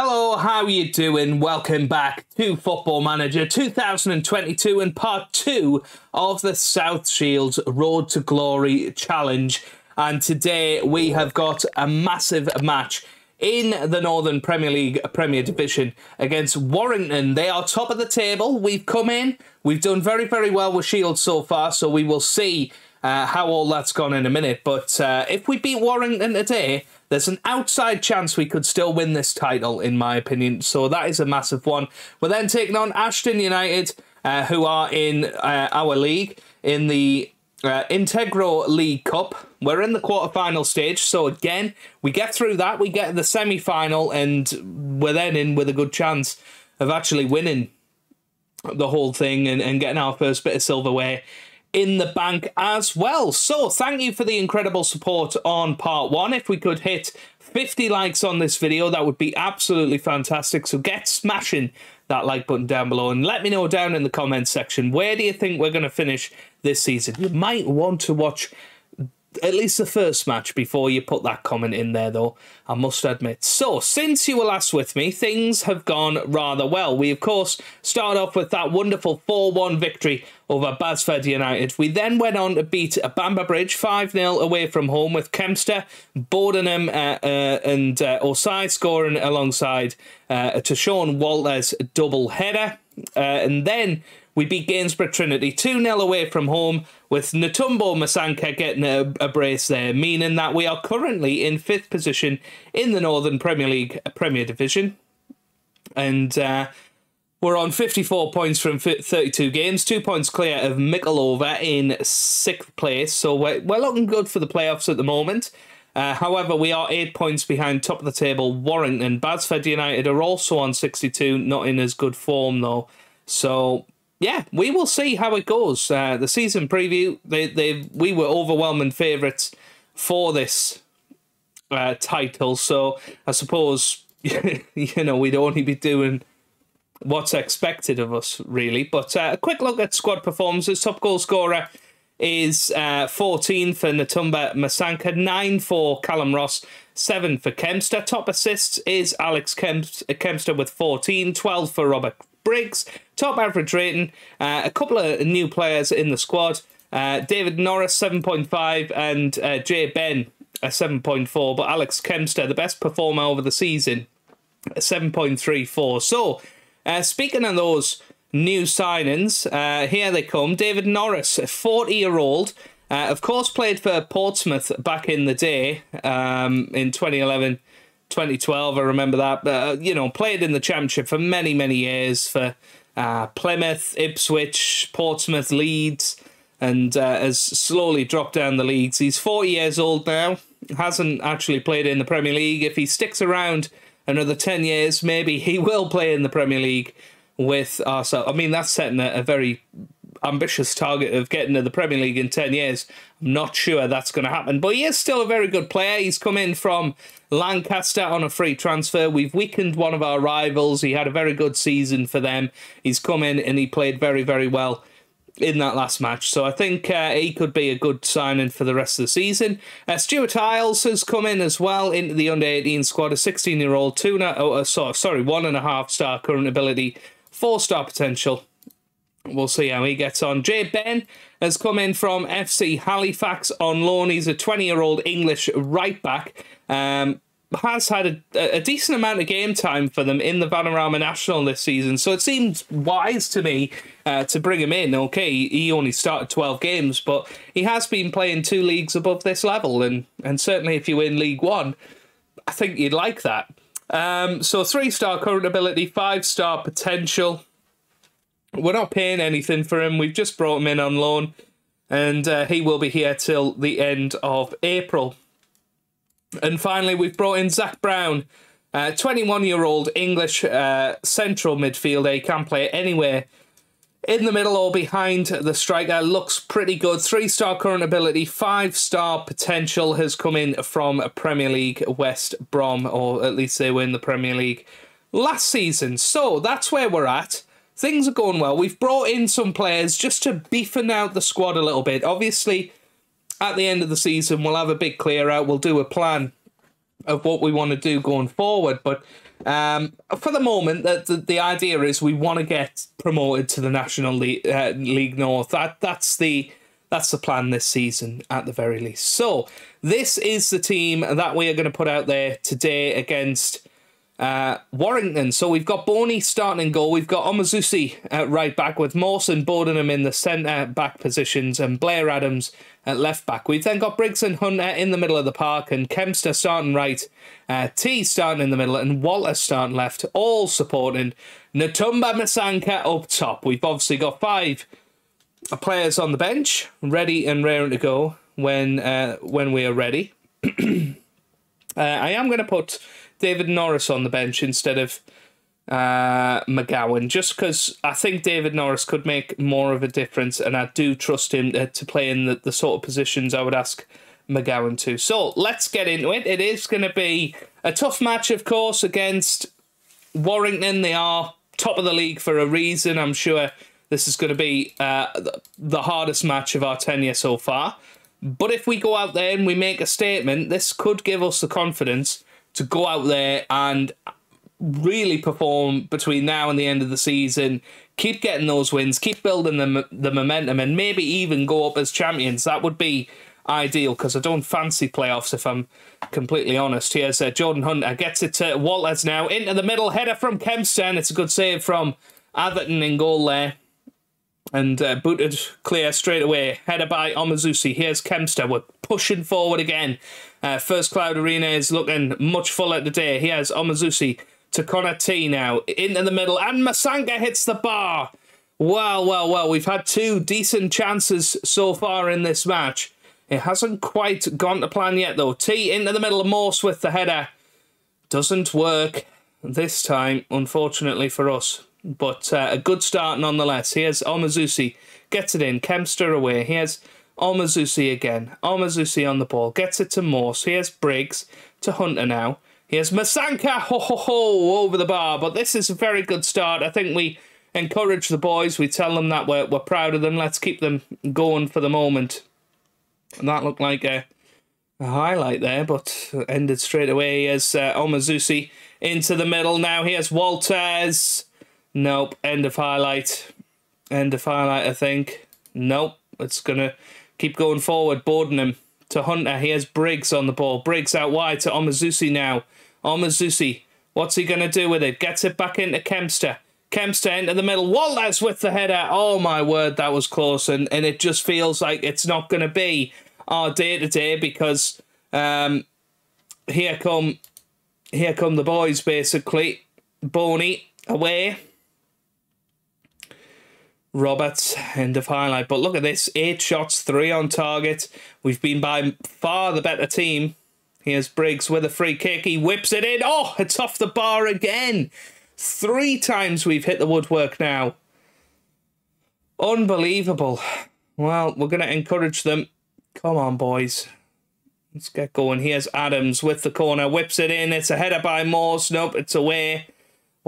Hello, how are you doing? Welcome back to Football Manager 2022 and part two of the South Shields Road to Glory Challenge. And today we have got a massive match in the Northern Premier League Premier Division against Warrington. They are top of the table. We've come in, we've done very, very well with Shields so far, so we will see uh, how all that's gone in a minute. But uh, if we beat Warrington today, there's an outside chance we could still win this title, in my opinion. So that is a massive one. We're then taking on Ashton United, uh, who are in uh, our league in the uh, Integro League Cup. We're in the quarter-final stage, so again, we get through that, we get the semi-final, and we're then in with a good chance of actually winning the whole thing and, and getting our first bit of silverware in the bank as well. So thank you for the incredible support on part one. If we could hit 50 likes on this video, that would be absolutely fantastic. So get smashing that like button down below and let me know down in the comments section, where do you think we're going to finish this season? You might want to watch at least the first match before you put that comment in there, though, I must admit. So, since you were last with me, things have gone rather well. We, of course, start off with that wonderful 4 1 victory over Basford United. We then went on to beat Bamber Bridge 5 0 away from home with Kempster, Bodenham, uh, uh, and uh, Osai scoring alongside uh, to Sean Walters' double header. Uh, and then we beat Gainsborough Trinity 2 0 away from home, with Natumbo Masanka getting a, a, brace there, meaning that we are currently in fifth position in the Northern Premier League Premier Division. And uh, we're on 54 points from 32 games, two points clear of Mickleover in sixth place. So we're, we're looking good for the playoffs at the moment. Uh, however, we are eight points behind top of the table Warrington. Basford United are also on 62, not in as good form though. So yeah, we will see how it goes. Uh, the season preview, they they we were overwhelming favourites for this uh, title, so I suppose you know we'd only be doing what's expected of us, really. But uh, a quick look at squad performances. Top goal scorer is uh, 14 for Netumbo Masanka, 9 for Callum Ross, 7 for Kempster. Top assists is Alex Kempster with 14, 12 for Robert Briggs, top average rating. Uh, a couple of new players in the squad. Uh, David Norris, 7.5, and uh, Jay Ben, a 7.4. But Alex Kempster, the best performer over the season, a 7.34. So, uh, speaking of those new signings, uh, here they come. David Norris, a 40 year old. Uh, of course, played for Portsmouth back in the day um, in 2011 2012. I remember that. Uh, you know, played in the championship for many, many years for uh, Plymouth, Ipswich, Portsmouth, Leeds, and uh, has slowly dropped down the leagues. He's 40 years old now. Hasn't actually played in the Premier League. If he sticks around another 10 years, maybe he will play in the Premier League with ourselves. I mean, that's setting a, a very ambitious target of getting to the Premier League in 10 years. I'm not sure that's going to happen, but he is still a very good player. He's come in from Lancaster on a free transfer. We've weakened one of our rivals. He had a very good season for them. He's come in and he played very, very well in that last match. So I think uh, he could be a good signing for the rest of the season. Uh, Stuart Isles has come in as well into the under 18 squad, a 16 year old, two, oh, uh, sorry, one and a half star current ability, four star potential. We'll see how he gets on. Jay Ben has come in from FC Halifax on loan. He's a 20 year old English right back. Um, has had a, a, decent amount of game time for them in the Vanarama National this season, so it seems wise to me uh, to bring him in. Okay, he only started 12 games, but he has been playing two leagues above this level, and, and certainly if you win League One, I think you'd like that. Um, so three star current ability, five star potential. We're not paying anything for him. We've just brought him in on loan, and uh, he will be here till the end of April. And finally, we've brought in Zach Brown, 21 uh, year old English uh, central midfielder. He can play anywhere in the middle or behind the striker. Looks pretty good. Three star current ability, five star potential has come in from Premier League West Brom, or at least they were in the Premier League last season. So that's where we're at things are going well. We've brought in some players just to beefing out the squad a little bit. Obviously, at the end of the season, we'll have a big clear out. We'll do a plan of what we want to do going forward. But Um, for the moment, the, the, the idea is we want to get promoted to the National League, uh, League North. That that's the that's the plan this season at the very least. So this is the team that we are going to put out there today against uh, Warrington. So we've got Boney starting in goal. We've got Omazusi at right back with Mawson Bodenham in the centre back positions and Blair Adams at left back. We've then got Briggs and Hunter in the middle of the park and Kempster starting right, uh, T starting in the middle and Walter starting left, all supporting Natumba Masanka up top. We've obviously got five players on the bench ready and raring to go when uh, when we are ready. uh, I am going to put David Norris on the bench instead of uh, McGowan, just because I think David Norris could make more of a difference, and I do trust him to, uh, to play in the, the sort of positions I would ask McGowan to. So let's get into it. It is going to be a tough match, of course, against Warrington. They are top of the league for a reason. I'm sure this is going to be uh, the hardest match of our tenure so far. But if we go out there and we make a statement, this could give us the confidence to go out there and really perform between now and the end of the season, keep getting those wins, keep building the, the momentum, and maybe even go up as champions. That would be ideal because I don't fancy playoffs if I'm completely honest. Here's uh, Jordan Hunter gets it to Walters now into the middle header from Kempster. It's a good save from Atherton in goal there. And uh, booted clear straight away. Header by Omazusi. Here's Kempster. We're pushing forward again. Uh, First Cloud Arena is looking much fuller today. Here's Omazusi to Connor T now. Into the middle. And Masanga hits the bar. Well, well, well. We've had two decent chances so far in this match. It hasn't quite gone to plan yet, though. T into the middle of Morse with the header. Doesn't work this time, unfortunately for us. But uh, a good start nonetheless. Here's Omazusi. Gets it in. Kempster away. Here's Omazusi again. Omazusi on the ball. Gets it to Morse. Here's Briggs to Hunter now. Here's Masanka. Ho ho ho over the bar. But this is a very good start. I think we encourage the boys. We tell them that we're, we're proud of them. Let's keep them going for the moment. And that looked like a, a highlight there, but ended straight away as uh, Omazusi into the middle. Now here's Walters. Nope. End of highlight. End of highlight, I think. Nope. It's going to keep going forward. Bodenham to Hunter. He has Briggs on the ball. Briggs out wide to Omazusi now. Omazusi. What's he going to do with it? Gets it back into Kempster. Kempster into the middle. Walters with the header. Oh, my word, that was close. And, and it just feels like it's not going to be our day to day because um, here come here come the boys, basically. Boney away. Roberts, end of highlight. But look at this eight shots, three on target. We've been by far the better team. Here's Briggs with a free kick. He whips it in. Oh, it's off the bar again. Three times we've hit the woodwork now. Unbelievable. Well, we're going to encourage them. Come on, boys. Let's get going. Here's Adams with the corner. Whips it in. It's a header by Morse. Nope, it's away.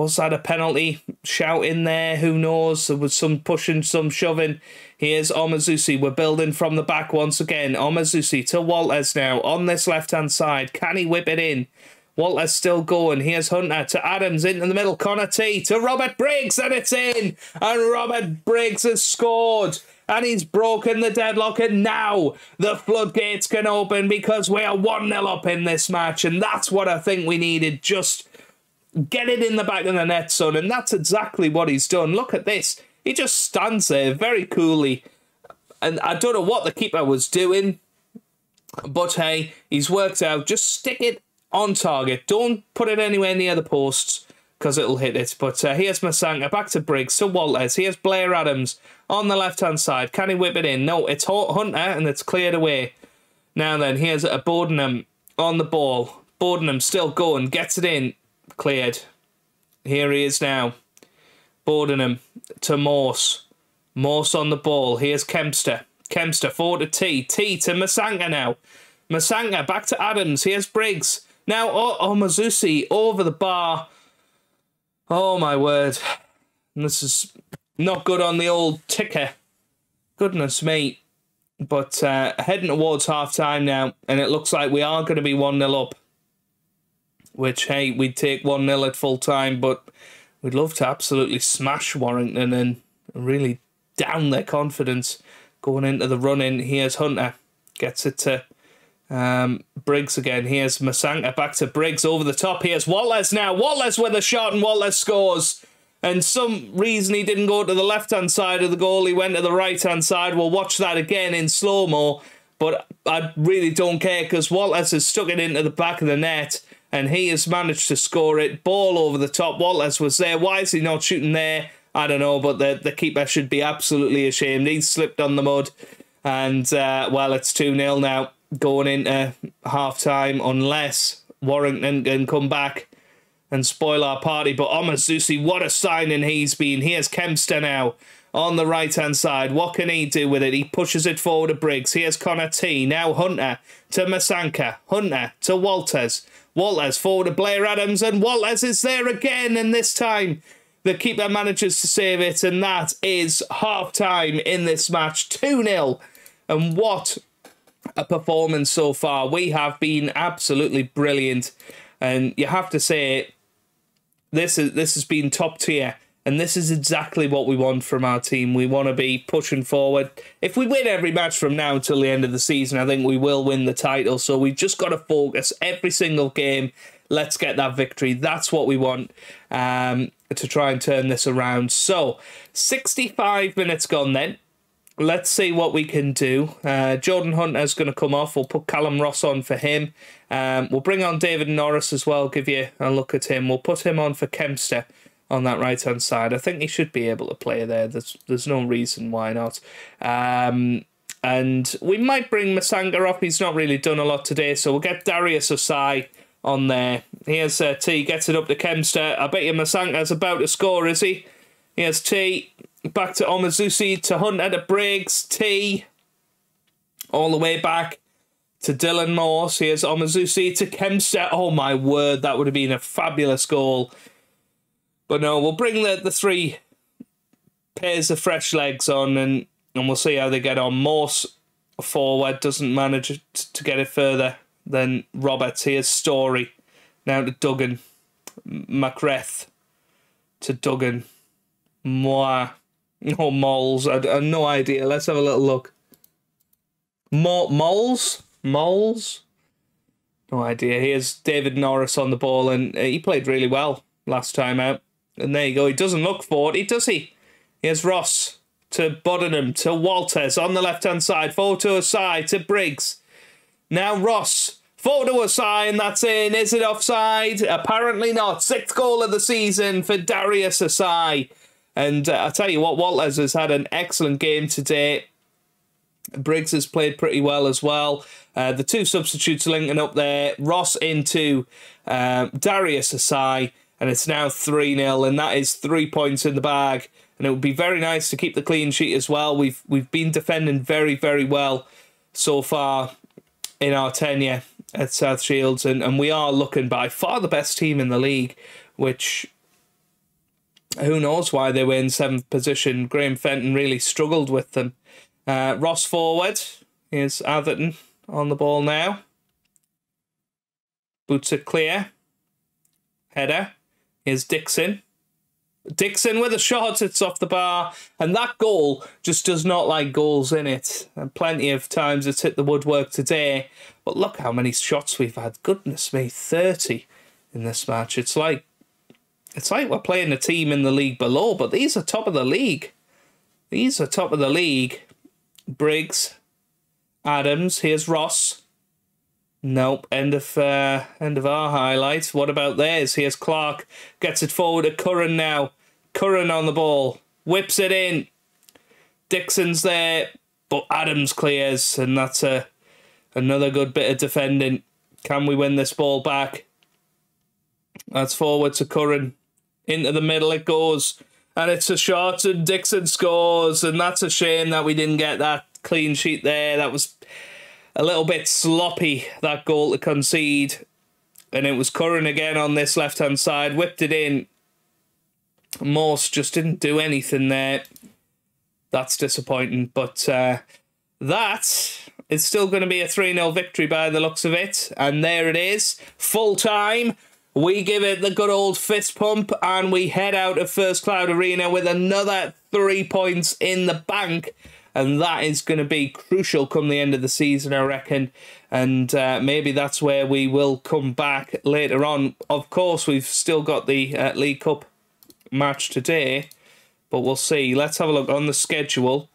Was that a penalty? Shout in there. Who knows? There was some pushing, some shoving. Here's Omazusi. We're building from the back once again. Omazusi to Walters now on this left hand side. Can he whip it in? Walters still going. Here's Hunter to Adams into the middle. Connor T to Robert Briggs, and it's in. And Robert Briggs has scored. And he's broken the deadlock, and now the floodgates can open because we are 1 0 up in this match. And that's what I think we needed just Get it in the back of the net, son. And that's exactly what he's done. Look at this. He just stands there very coolly. And I don't know what the keeper was doing. But hey, he's worked out. Just stick it on target. Don't put it anywhere near the posts because it'll hit it. But uh, here's Masanga back to Briggs to Walters. Here's Blair Adams on the left hand side. Can he whip it in? No, it's Hunter and it's cleared away. Now then, here's a Bodenham on the ball. Bodenham still going, gets it in cleared. Here he is now. Bodenham to Morse. Morse on the ball. Here's Kempster. Kempster forward to T. T to Masanga now. Masanga back to Adams. Here's Briggs. Now oh, oh Mazusi over the bar. Oh my word. This is not good on the old ticker. Goodness me. But uh, heading towards half time now, and it looks like we are going to be 1 0 up. Which, hey, we'd take 1 0 at full time, but we'd love to absolutely smash Warrington and really down their confidence going into the run in. Here's Hunter, gets it to um, Briggs again. Here's Masanga back to Briggs over the top. Here's Wallace now. Wallace with a shot and Wallace scores. And some reason he didn't go to the left hand side of the goal, he went to the right hand side. We'll watch that again in slow mo. But I really don't care because Wallace has stuck it into the back of the net and he has managed to score it. Ball over the top. Wallace was there. Why is he not shooting there? I don't know, but the, the keeper should be absolutely ashamed. He's slipped on the mud. And, uh, well, it's 2 0 now going into half time unless Warrington can come back and spoil our party. But Omazusi, what a signing he's been. Here's Kempster now on the right hand side. What can he do with it? He pushes it forward to Briggs. Here's Connor T. Now Hunter to Masanka. Hunter to Walters. Walters forward to Blair Adams, and Walters is there again. And this time, the keeper manages to save it, and that is half time in this match 2 0. And what a performance so far. We have been absolutely brilliant, and you have to say this is this has been top tier. And this is exactly what we want from our team. We want to be pushing forward. If we win every match from now until the end of the season, I think we will win the title. So we've just got to focus every single game. Let's get that victory. That's what we want um, to try and turn this around. So, 65 minutes gone then let's see what we can do. Uh, Jordan Hunter's going to come off. We'll put Callum Ross on for him. Um, we'll bring on David Norris as well, give you a look at him. We'll put him on for Kempster on that right hand side. I think he should be able to play there. There's there's no reason why not. Um, and we might bring Masanga up. He's not really done a lot today, so we'll get Darius Osai on there. Here's uh, T, gets it up to Kempster. I bet you Masanga's about to score, is he? Here's T, back to Omazusi, to Hunter, to Briggs, T, all the way back to Dylan Morse. Here's Omazusi to Kempster. Oh my word, that would have been a fabulous goal. But no, we'll bring the, the three pairs of fresh legs on and, and we'll see how they get on. Morse forward doesn't manage to get it further than Roberts. Here's Story. Now to Duggan. McReth to Duggan. Moi. Oh, moles. I, I have no idea. Let's have a little look. Mo- moles? Moles? No idea. Here's David Norris on the ball, and uh, he played really well last time out. And there you go. He doesn't look 40, does he? Here's Ross to Bodenham, to Walters on the left hand side, forward to Osai, to Briggs. Now Ross, forward to Osai, and that's in. Is it offside? Apparently not. Sixth goal of the season for Darius Osai. And uh, I tell you what, Walters has had an excellent game today. Briggs has played pretty well as well. Uh, the two substitutes linking up there. Ross into um, Darius Osai, and it's now 3 0, and that is three points in the bag. And it would be very nice to keep the clean sheet as well. We've we've been defending very, very well so far in our tenure at South Shields, and, and we are looking by far the best team in the league, which who knows why they were in seventh position. Graham Fenton really struggled with them. Uh, Ross forward. is Atherton on the ball now. Boots it clear. Header. Here's Dixon. Dixon with a shot, it's off the bar, and that goal just does not like goals in it. And plenty of times it's hit the woodwork today, but look how many shots we've had. Goodness me, 30 in this match. It's like it's like we're playing a team in the league below, but these are top of the league. These are top of the league. Briggs, Adams. Here's Ross. Nope. End of uh, end of our highlights. What about theirs? Here's Clark. Gets it forward to Curran now. Curran on the ball. Whips it in. Dixon's there, but Adams clears, and that's a another good bit of defending. Can we win this ball back? That's forward to Curran into the middle it goes. And it's a shot and Dixon scores. And that's a shame that we didn't get that clean sheet there. That was a little bit sloppy, that goal to concede. And it was Curran again on this left hand side, whipped it in. Morse just didn't do anything there. That's disappointing. But uh, that is still going to be a 3 0 victory by the looks of it. And there it is. Full time. we give it the good old fist pump and we head out of First Cloud Arena with another three points in the bank. And that is going to be crucial come the end of the season, I reckon. And uh, maybe that's where we will come back later on. Of course, we've still got the uh, League Cup match today, but we'll see. Let's have a look on the schedule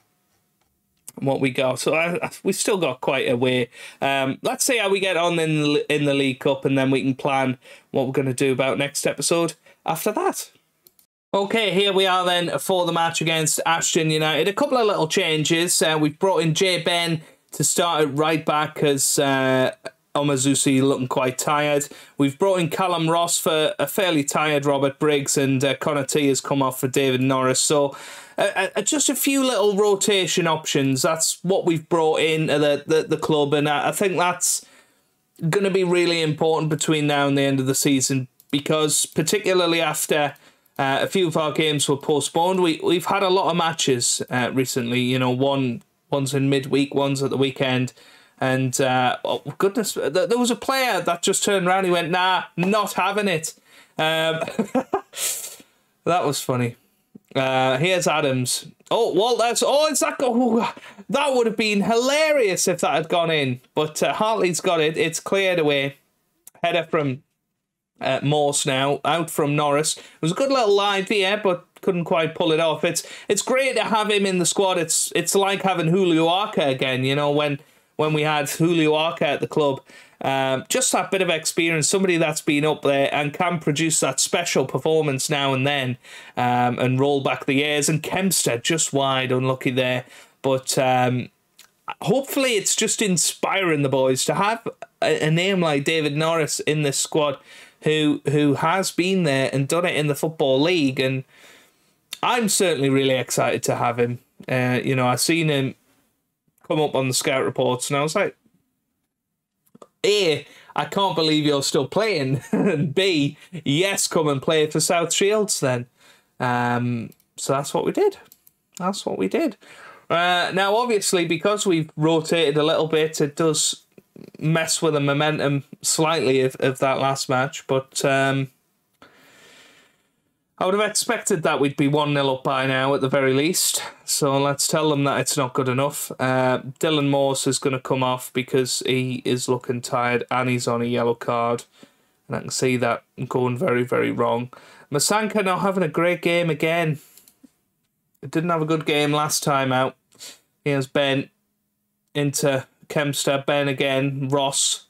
what we got. So I, we've still got quite a way. Um, let's see how we get on in the, in the League Cup, and then we can plan what we're going to do about next episode after that. Okay, here we are then for the match against Ashton United. A couple of little changes. Uh, we've brought in Jay Ben to start at right back because uh, Omazusi looking quite tired. We've brought in Callum Ross for a fairly tired Robert Briggs, and uh, Connor T has come off for David Norris. So uh, uh, just a few little rotation options. That's what we've brought in the, the, the club, and I, I think that's going to be really important between now and the end of the season because, particularly after uh, a few of our games were postponed, we we've had a lot of matches uh, recently. You know, one one's in midweek, one's at the weekend. And uh, oh goodness, there was a player that just turned around. He went, "Nah, not having it." Um, that was funny. Uh, here's Adams. Oh, well, that's oh, is that oh, that would have been hilarious if that had gone in. But uh, Hartley's got it. It's cleared away. Header from uh, Morse now out from Norris. It was a good little there, but couldn't quite pull it off. It's it's great to have him in the squad. It's it's like having Julio Arca again. You know when when we had Julio Arca at the club um, just that bit of experience, somebody that's been up there and can produce that special performance now and then um, and roll back the years. And Kempster just wide, unlucky there. But um, hopefully it's just inspiring the boys to have a name like David Norris in this squad who who has been there and done it in the Football League. And I'm certainly really excited to have him. Uh, you know, I seen him come up on the scout reports and I was like, a, I can't believe you're still playing. and B, yes, come and play for South Shields then. Um, so that's what we did. That's what we did. Uh, now, obviously, because we've rotated a little bit, it does mess with the momentum slightly of, of that last match. But um, I would have expected that we'd be 1 0 up by now at the very least. So let's tell them that it's not good enough. Uh, Dylan Morse is going to come off because he is looking tired and he's on a yellow card. And I can see that going very, very wrong. Masanka not having a great game again. Didn't have a good game last time out. He has Ben into Kempster. Ben again. Ross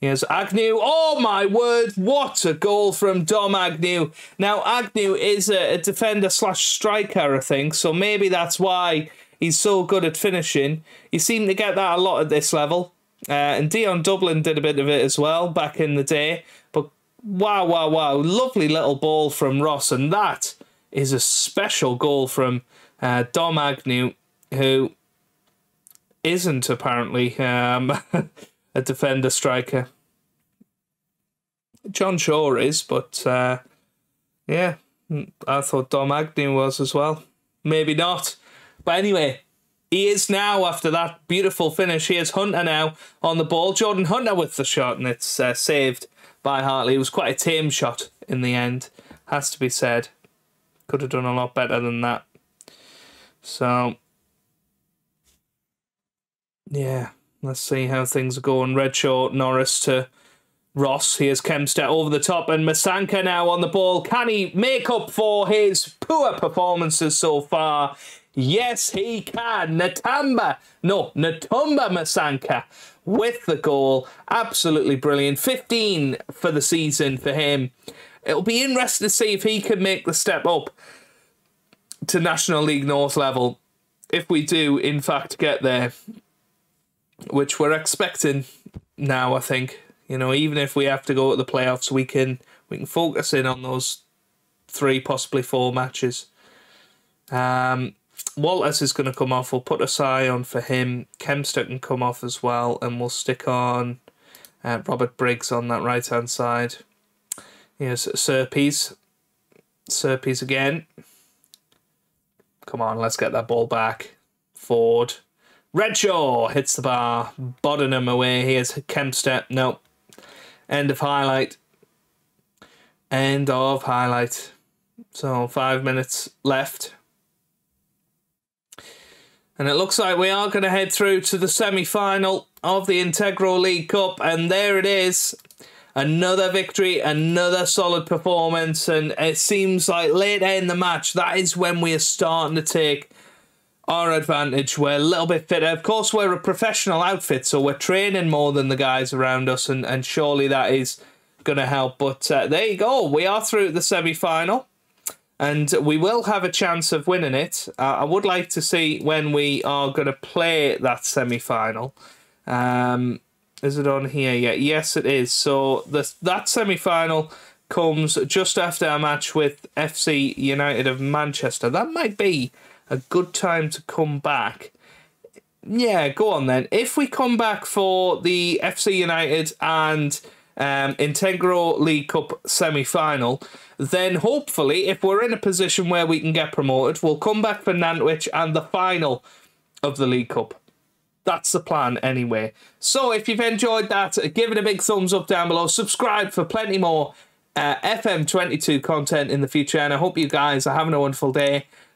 Here's Agnew. Oh my word, what a goal from Dom Agnew. Now, Agnew is a, a defender slash striker, I think, so maybe that's why he's so good at finishing. You seem to get that a lot at this level. Uh, and Dion Dublin did a bit of it as well back in the day. But wow, wow, wow. Lovely little ball from Ross. And that is a special goal from uh, Dom Agnew, who isn't apparently um, a defender striker. John Shaw is, but uh, yeah, I thought Dom Agnew was as well. Maybe not. But anyway, he is now after that beautiful finish. Here's Hunter now on the ball. Jordan Hunter with the shot, and it's uh, saved by Hartley. It was quite a tame shot in the end, has to be said. Could have done a lot better than that. So, yeah, let's see how things are going. Redshaw, Norris to Ross. Here's Kempster over the top, and Masanka now on the ball. Can he make up for his poor performances so far? Yes, he can. Natamba, no, Natumba Masanka with the goal. Absolutely brilliant. 15 for the season for him. It'll be interesting to see if he can make the step up to National League North level. If we do, in fact, get there, which we're expecting now, I think. You know, even if we have to go at the playoffs, we can we can focus in on those three, possibly four matches. Um, Walters is going to come off. We'll put Osai on for him. Kempster can come off as well, and we'll stick on uh, Robert Briggs on that right hand side. Here's Serpes. Serpes again. Come on, let's get that ball back. Ford. Redshaw hits the bar. Bodenham away. Here's Kempster. Nope. End of highlight. End of highlight. So five minutes left. And it looks like we are going to head through to the semi final of the Integro League Cup. And there it is. Another victory, another solid performance. And it seems like later in the match, that is when we are starting to take our advantage. We're a little bit fitter. Of course, we're a professional outfit, so we're training more than the guys around us. And, and surely that is going to help. But uh, there you go. We are through the semi final and we will have a chance of winning it. Uh, I would like to see when we are going to play that semi final. Um, is it on here yet? Yes, it is. So the, that semi final comes just after our match with FC United of Manchester. That might be a good time to come back. Yeah, go on then. If we come back for the FC United and um, Integro League Cup semi final, then hopefully, if we're in a position where we can get promoted, we'll come back for Nantwich and the final of the League Cup. That's the plan anyway. So if you've enjoyed that, give it a big thumbs up down below. Subscribe for plenty more uh, FM22 content in the future. And I hope you guys are having a wonderful day.